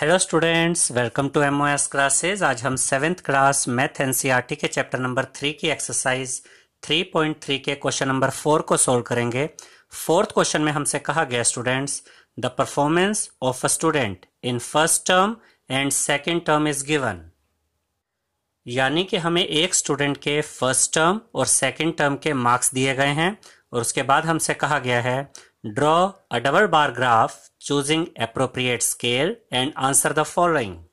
Hello students welcome to M classes आज हम seventh class math NCERT के chapter number three की exercise 3.3 के क्वेश्चन नंबर फोर को सोल्व करेंगे। फोर्थ क्वेश्चन में हमसे कहा गया students the performance of a student in first term and second term is given यानी कि हमें एक स्टूडेंट के फ़र्स्ट टर्म और सेकेंड टर्म के मार्क्स दिए गए हैं और उसके बाद हमसे कहा गया है draw a double bar graph choosing appropriate scale and answer the following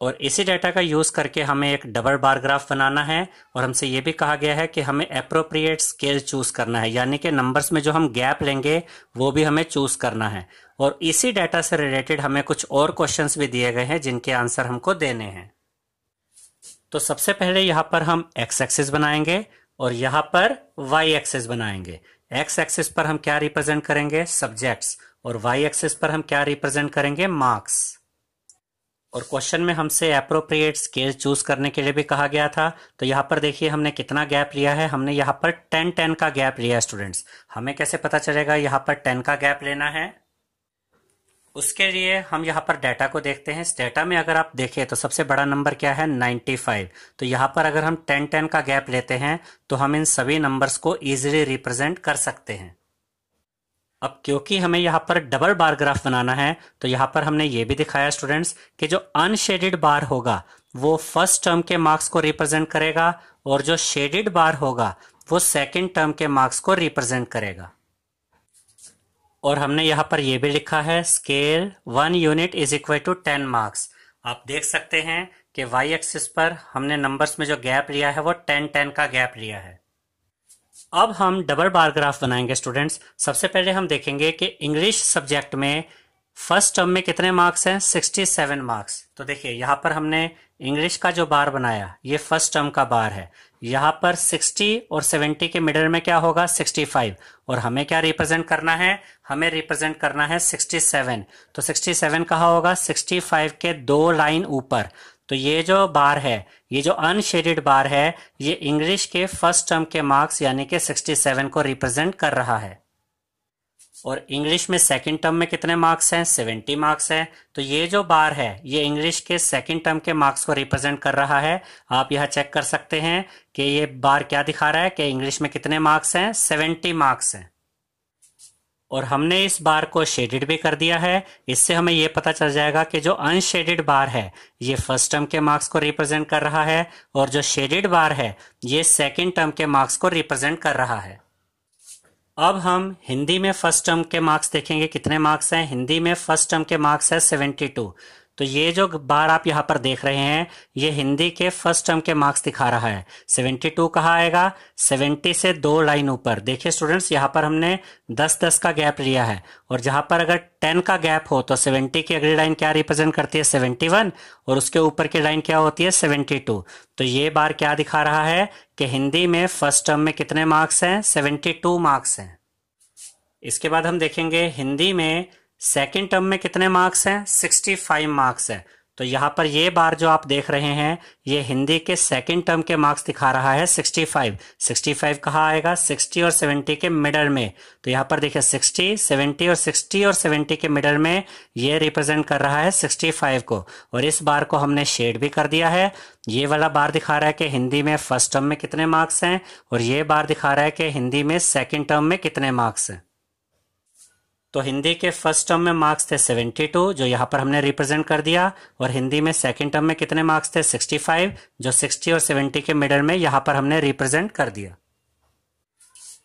और इसी डाटा का यूज़ करके हमें एक डबल बार ग्राफ बनाना है और हमसे यह भी कहा गया है कि हमें अप्रोप्रिएट स्केल चूज़ करना है। यानी कि नंबर्स में जो हम गैप लेंगे, वो भी हमें चूज़ करना है। और इसी डाटा से रिलेटेड हमें कुछ और क्वेश्चंस भी दिए गए हैं, जिनके आंसर हमको देने हैं। तो सबसे पहले यहाँ पर हम एक्स एक्सिस बनाएँगे और यहाँ पर वाई एक्सिस बनाएँगे। एक्स एक्सिस पर हम क्या रिप्रेजेंट करेंगे? सब्जेक्ट्स और वाई एक्सिस पर हम क्या रिप्रेजेंट करेंगे? मार्क्स और क्वेश्चन में हमसे अप्रोप्रिएट स्केल चूज़ करने के लिए भी कहा गया था। तो यहाँ पर देखिए हमने कितना गैप लिया है। हमने यहाँ पर टेन टेन का गैप लिया है स्टूडेंट्स हमें कैसे पता चलेगा यहाँ पर टेन का गैप लेना है? उसके लिए हम यहाँ पर डाटा को देखते हैं। इस डाटा में अगर आप देखें तो सबसे बड़ा नंबर क्या है? 95 तो यहाँ पर अगर हम 10 10 का गैप लेते हैं तो हम इन सभी नंबर्स को इजीली रिप्रेजेंट कर सकते हैं। अब क्योंकि हमें यहाँ पर डबल बार ग्राफ बनाना है तो यहाँ पर हमने ये भी दिखाया स्टूडेंट्स कि जो अनशेडेड बार होगा, वो फ़र्स्ट टर्म के मार्क्स को रिप्रेजेंट करेगा और जो शेडेड बार होगा, वो सेकेंड टर्म के मार्क्स को रिप्रेजेंट करेगा। और हमने यहाँ पर यह भी लिखा है scale one unit is equal to ten marks आप देख सकते हैं कि वाई एक्सिस पर हमने नंबर्स में जो गैप लिया है, वो टेन टेन का गैप लिया है। अब हम डबल बार ग्राफ बनाएँगे स्टूडेंट्स सबसे पहले हम देखेंगे कि इंग्लिश सब्जेक्ट में फ़र्स्ट टर्म में कितने मार्क्स हैं? सिक्सटी सेवन मार्क्स तो देखिए, यहाँ पर हमने इंग्लिश का जो बार बनाया, ये फ़र्स्ट टर्म का बार है। यहाँ पर 60 और 70 के मिडल में क्या होगा? 65 और हमें क्या रिप्रेजेंट करना है? हमें रिप्रेजेंट करना है 67 तो 67 कहा होगा? 65 के दो लाइन ऊपर। तो ये जो बार है, ये जो अनशेडेड बार है, ये इंग्लिश के फ़र्स्ट टर्म के मार्क्स यानी कि 67 को रिप्रेजेंट कर रहा है। और इंग्लिश में सेकंड टर्म में कितने मार्क्स हैं? सेवेंटी मार्क्स हैं। तो ये जो बार है, ये इंग्लिश के सेकंड टर्म के मार्क्स को रिप्रेजेंट कर रहा है। आप यह चेक कर सकते हैं कि ये बार क्या दिखा रहा है कि इंग्लिश में कितने मार्क्स हैं? सेवेंटी मार्क्स हैं। और हमने इस बार को शेडेड भी कर दिया है। इससे हमें यह पता चल जाएगा कि जो अनशेडेड बार है, ये फ़र्स्ट टर्म के मार्क्स को रिप्रेजेंट कर रहा है और जो शेडेड बार है, ये सेकेंड टर्म के मार्क्स को रिप्रेजेंट कर रहा है। अब हम हिंदी में फ़र्स्ट टर्म के मार्क्स देखेंगे। कितने मार्क्स हैं? हिंदी में फ़र्स्ट टर्म के मार्क्स है सेवेंटी टू तो ये जो बार आप यहाँ पर देख रहे हैं, ये हिंदी के फ़र्स्ट टर्म के मार्क्स दिखा रहा है। 72 कहा आएगा? 70 से दो लाइन ऊपर। देखिए स्टूडेंट्स यहाँ पर हमने 10-10 का गैप लिया है। और जहाँ पर अगर 10 का गैप हो तो 70 की अगली लाइन क्या रिप्रेजेंट करती है? 71 और उसके ऊपर की लाइन क्या होती है? 72 तो ये बार क्या दिखा रहा है कि हिंदी में फ़र्स्ट टर्म में कितने मार्क्स हैं? सेवेंटी मार्क्स हैं। इसके बाद हम देखेंगे हिंदी में सेकेंड टर्म में कितने मार्क्स हैं? सिक्सटी फाइव मार्क्स है। तो यहाँ पर ये बार जो आप देख रहे हैं, ये हिंदी के सेकेंड टर्म के मार्क्स दिखा रहा है 65 65 कहाँ आएगा? 60 और 70 के मिडल में। तो यहाँ पर देखिए 60 70 और 60 और 70 के मिडल में ये रिप्रेजेंट कर रहा है 65 को। और इस बार को हमने शेड भी कर दिया है। ये वाला बार दिखा रहा है कि हिंदी में फ़र्स्ट टर्म में कितने मार्क्स हैं और ये बार दिखा रहा है कि हिंदी में सेकेंड टर्म में कितने मार्क्स हैं। तो हिंदी के फ़र्स्ट टर्म में मार्क्स थे 72 जो यहाँ पर हमने रिप्रेजेंट कर दिया, और हिंदी में सेकंड टर्म में कितने मार्क्स थे? 65 जो 60 और 70 के मिडल में यहाँ पर हमने रिप्रेजेंट कर दिया।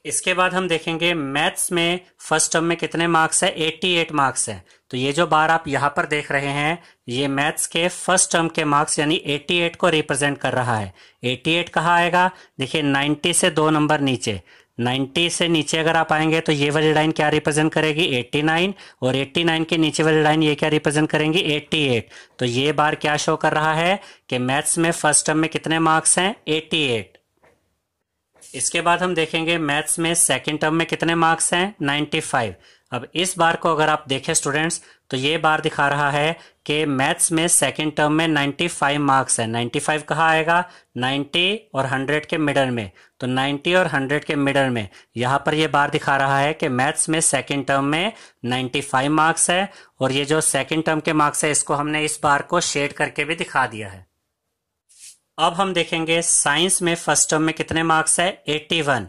इसके बाद हम देखेंगे मैथ्स में फ़र्स्ट टर्म में कितने मार्क्स है? 88 मार्क्स है। तो ये जो बार आप यहाँ पर देख रहे हैं, ये मैथ्स के फ़र्स्ट टर्म के मार्क्स यानी 88 को रिप्रेजेंट कर रहा है। 88 कहाँ आएगा? देखिए 90 से दो नंबर नीचे। 90 से नीचे अगर आप आएँगे तो ये वाली लाइन क्या रिप्रेजेंट करेगी? 89 और 89 के नीचे वाली लाइन ये क्या रिप्रेजेंट करेंगी? 88 तो ये बार क्या शो कर रहा है कि मैथ्स में फ़र्स्ट टर्म में कितने मार्क्स हैं? 88 इसके बाद हम देखेंगे मैथ्स में सेकेंड टर्म में कितने मार्क्स हैं? 95 अब इस बार को अगर आप देखें स्टूडेंट्स तो ये बार दिखा रहा है कि मैथ्स में सेकेंड टर्म में 95 मार्क्स है। 95 कहाँ आएगा? 90 और 100 के मिडल में। तो 90 और 100 के मिडल में, यहाँ पर ये बार दिखा रहा है कि मैथ्स में सेकेंड टर्म में 95 मार्क्स है और ये जो सेकेंड टर्म के मार्क्स है, इसको हमने इस बार को शेड करके भी दिखा दिया है। अब हम देखेंगे साइंस में फ़र्स्ट टर्म में कितने मार्क्स है? 81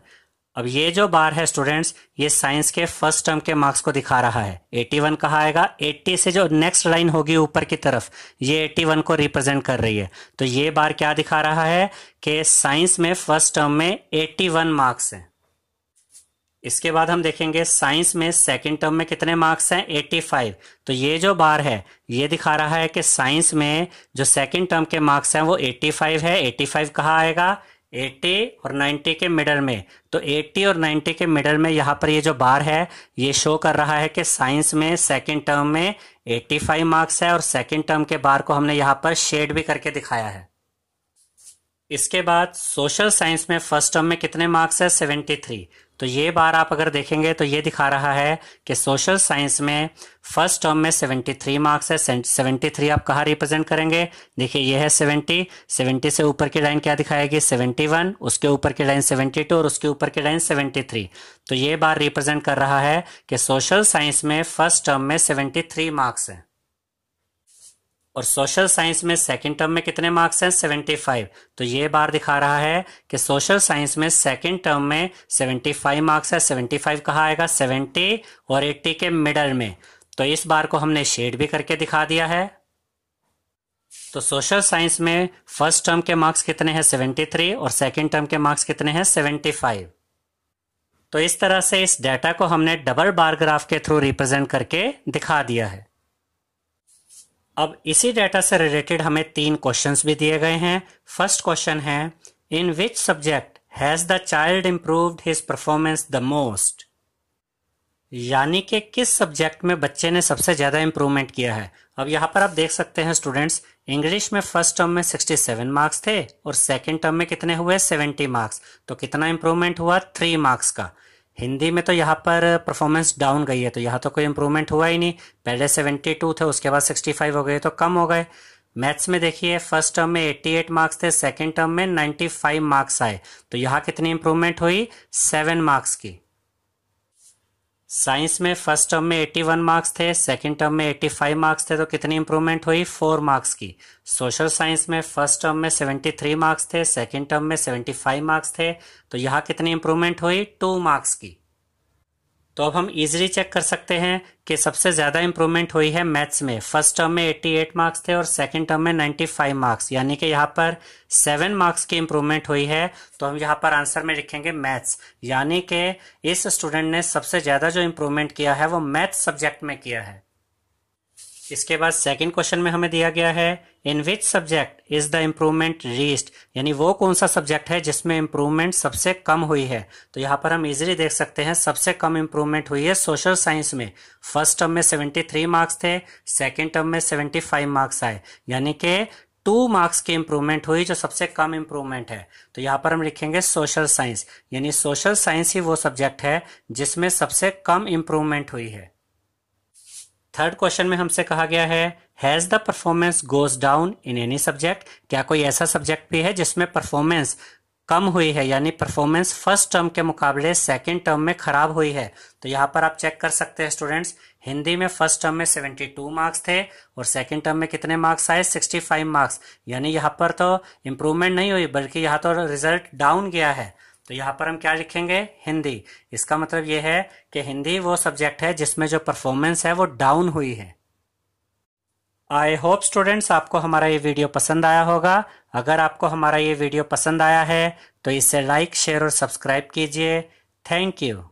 अब ये जो बार है स्टूडेंट्स, ये साइंस के फ़र्स्ट टर्म के मार्क्स को दिखा रहा है। 81 कहा आएगा? 80 से जो नेक्स्ट लाइन होगी ऊपर की तरफ़, ये 81 को रिप्रेजेंट कर रही है। तो ये बार क्या दिखा रहा है कि साइंस में फ़र्स्ट टर्म में 81 मार्क्स हैं। इसके बाद हम देखेंगे साइंस में सेकेंड टर्म में कितने मार्क्स हैं? 85 तो ये जो बार है, ये दिखा रहा है कि साइंस में जो सेकंड टर्म के मार्क्स हैं वो 85 है। 85 कहाँ आएगा? 80 और 90 के मिडल में। तो 80 और 90 के मिडल में यहाँ पर ये जो बार है, ये शो कर रहा है कि साइंस में सेकेंड टर्म में 85 मार्क्स है और सेकेंड टर्म के बार को हमने यहाँ पर शेड भी करके दिखाया है। इसके बाद सोशल साइंस में फ़र्स्ट टर्म में कितने मार्क्स है? 73 तो ये बार आप अगर देखेंगे तो ये दिखा रहा है कि सोशल साइंस में फ़र्स्ट टर्म में 73 मार्क्स है 73 आप कहाँ रिप्रेजेंट करेंगे? देखिए, ये है 70 70 से ऊपर की लाइन क्या दिखाएगी? 71 उसके ऊपर की लाइन 72 और उसके ऊपर की लाइन 73 तो ये बार रिप्रेजेंट कर रहा है कि सोशल साइंस में फ़र्स्ट टर्म में 73 मार्क्स है। और सोशल साइंस में सेकंड टर्म में कितने मार्क्स हैं? 75 तो ये बार दिखा रहा है कि सोशल साइंस में सेकंड टर्म में 75 मार्क्स है। 75 कहा आएगा? 70 और 80 के मिडल में। तो इस बार को हमने शेड भी करके दिखा दिया है। तो सोशल साइंस में फ़र्स्ट टर्म के मार्क्स कितने हैं? 73 और सेकेंड टर्म के मार्क्स कितने हैं? 75 तो इस तरह से इस डेटा को हमने डबल बार ग्राफ के थ्रू रिप्रेजेंट करके दिखा दिया है। अब इसी डेटा से रिलेटेड हमें तीन क्वेश्चंस भी दिए गए हैं। फ़र्स्ट क्वेश्चन है in which subject has the child improved his performance the most यानी कि किस सब्जेक्ट में बच्चे ने सबसे ज़्यादा इंप्रूवमेंट किया है? अब यहाँ पर आप देख सकते हैं स्टूडेंट्स इंग्लिश में फ़र्स्ट टर्म में 67 मार्क्स थे और सेकंड टर्म में कितने हुए? 70 मार्क्स तो कितना इंप्रूवमेंट हुआ? थ्री मार्क्स का। हिंदी में तो यहाँ पर परफॉर्मेंस डाउन गई है तो यहाँ तो कोई इंप्रूवमेंट हुआ ही नहीं। पहले सेवेंटी टू थे, उसके बाद सिक्सटी फाइव हो गए तो कम हो गए। मैथ्स में देखिए फ़र्स्ट टर्म में एट्टी एट मार्क्स थे सेकेंड टर्म में नाइन्टी फाइव मार्क्स आए। तो यहाँ कितनी इंप्रूवमेंट हुई? सेवन मार्क्स की। साइंस में फ़र्स्ट टर्म में 81 मार्क्स थे, सेकंड टर्म में 85 मार्क्स थे तो कितनी इंप्रूवमेंट हुई? फोर मार्क्स की। सोशल साइंस में फ़र्स्ट टर्म में 73 मार्क्स थे, सेकंड टर्म में 75 मार्क्स थे तो यहाँ कितनी इंप्रूवमेंट हुई? टू मार्क्स की। तो अब हम इजीली चेक कर सकते हैं कि सबसे ज़्यादा इंप्रूवमेंट हुई है मैथ्स में। फ़र्स्ट टर्म में 88 मार्क्स थे और सेकंड टर्म में 95 मार्क्स यानी कि यहाँ पर सेवन मार्क्स की इंप्रूवमेंट हुई है। तो हम यहाँ पर आंसर में लिखेंगे मैथ्स यानी कि इस स्टूडेंट ने सबसे ज़्यादा जो इम्प्रूवमेंट किया है वो मैथ्स सब्जेक्ट में किया है। इसके बाद सेकंड क्वेश्चन में हमें दिया गया है in which subject is the improvement least यानी वो कौन सा सब्जेक्ट है जिसमें इम्प्रूवमेंट सबसे कम हुई है? तो यहाँ पर हम इजीली देख सकते हैं, सबसे कम इम्प्रूवमेंट हुई है सोशल साइंस में। फ़र्स्ट टर्म में 73 मार्क्स थे सेकेंड टर्म में 75 मार्क्स आए। यानी कि टू मार्क्स की इंप्रूवमेंट हुई जो सबसे कम इम्प्रूवमेंट है। तो यहाँ पर हम लिखेंगे सोशल साइंस यानी सोशल साइंस ही वो सब्जेक्ट है जिसमें सबसे कम इम्प्रूवमेंट हुई है। थर्ड क्वेश्चन में हमसे कहा गया है has the performance goes down in any subject क्या कोई ऐसा सब्जेक्ट भी है जिसमें परफॉर्मेंस कम हुई है, यानी परफॉर्मेंस फ़र्स्ट टर्म के मुकाबले सेकेंड टर्म में खराब हुई है? तो यहाँ पर आप चेक कर सकते हैं स्टूडेंट्स हिंदी में फ़र्स्ट टर्म में 72 मार्क्स थे और सेकेंड टर्म में कितने मार्क्स आए? 65 मार्क्स यानी यहाँ पर तो इम्प्रूवमेंट नहीं हुई, बल्कि यहाँ तो रिज़ल्ट डाउन गया है। तो यहाँ पर हम क्या लिखेंगे? हिंदी। इसका मतलब यह है कि हिंदी वो सब्जेक्ट है जिसमें जो परफॉर्मेंस है वो डाउन हुई है। आई होप स्टूडेंट्स आपको हमारा ये वीडियो पसंद आया होगा। अगर आपको हमारा ये वीडियो पसंद आया है तो इसे लाइक शेयर और सब्सक्राइब कीजिए। Thank you